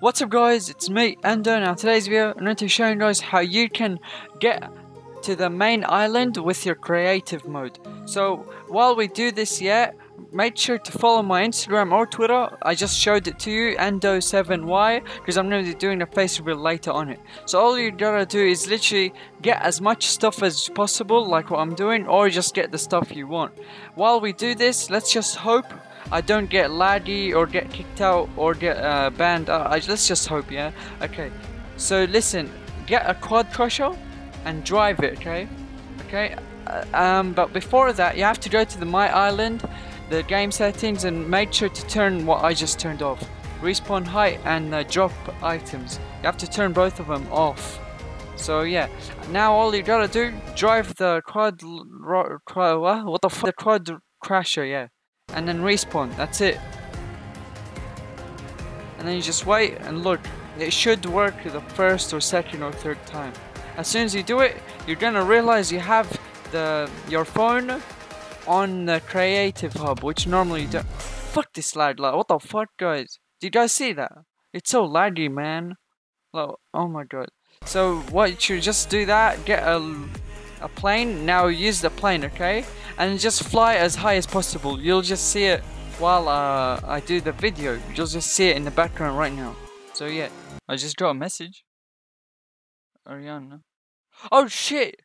What's up guys, it's me, Endo. Now today's video, I'm going to show you guys how you can get to the main island with your creative mode. So while we do this yet, make sure to follow my Instagram or Twitter. I just showed it to you, Endo7Y, because I'm going to be doing a face reveal later on it. So all you gotta do is literally get as much stuff as possible, like what I'm doing, or just get the stuff you want. While we do this, let's just hope I don't get laggy or get kicked out or get uh, banned. Uh, I, let's just hope, yeah? Okay. So listen, get a quad crusher and drive it, okay? Okay? Uh, um, but before that, you have to go to the My Island, the game settings, and make sure to turn what I just turned off. Respawn height and uh, drop items. You have to turn both of them off. So yeah, now all you gotta do, drive the quad, quad what the fuck, the quad crusher, yeah and then respawn. That's it. And then you just wait and look. It should work the first or second or third time. As soon as you do it, you're gonna realize you have the your phone on the creative hub, which normally you don't. Fuck this lag, like what the fuck, guys? Do you guys see that? It's so laggy, man. Like, oh my god. So what you just do that, get a a plane. Now use the plane, okay? And just fly as high as possible. You'll just see it while uh, I do the video. You'll just see it in the background right now. So yeah, I just got a message. Ariana. Oh shit!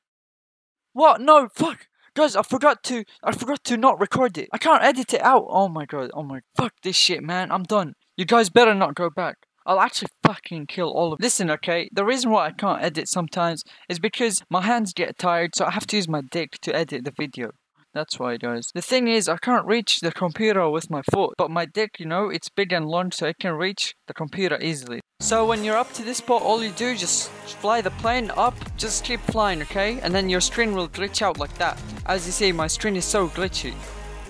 What? No, fuck! Guys, I forgot to, I forgot to not record it. I can't edit it out. Oh my god, oh my, fuck this shit, man. I'm done. You guys better not go back. I'll actually fucking kill all of Listen, okay, the reason why I can't edit sometimes is because my hands get tired, so I have to use my dick to edit the video. That's why, guys. The thing is, I can't reach the computer with my foot, but my dick, you know, it's big and long, so it can reach the computer easily. So when you're up to this spot, all you do is just fly the plane up, just keep flying, okay? And then your screen will glitch out like that. As you see, my screen is so glitchy.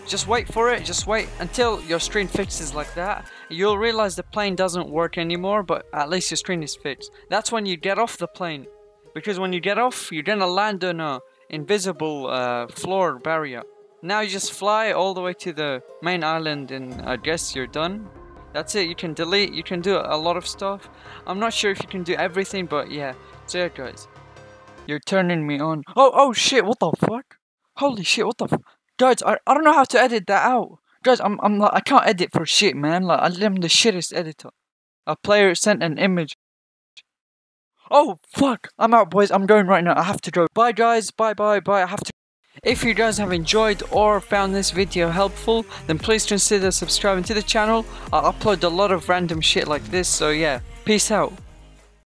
Just wait for it, just wait until your screen fixes like that. You'll realize the plane doesn't work anymore, but at least your screen is fixed. That's when you get off the plane. Because when you get off, you're gonna land on a invisible uh, floor barrier. Now you just fly all the way to the main island and I guess you're done. That's it, you can delete, you can do a lot of stuff. I'm not sure if you can do everything, but yeah. So yeah guys. You're turning me on. Oh, oh shit, what the fuck? Holy shit, what the fuck? Guys, I, I don't know how to edit that out. Guys, I'm I'm like I can't edit for shit, man. Like I'm the shittest editor. A player sent an image. Oh fuck! I'm out, boys. I'm going right now. I have to go. Bye, guys. Bye, bye, bye. I have to. If you guys have enjoyed or found this video helpful, then please consider subscribing to the channel. I upload a lot of random shit like this, so yeah. Peace out.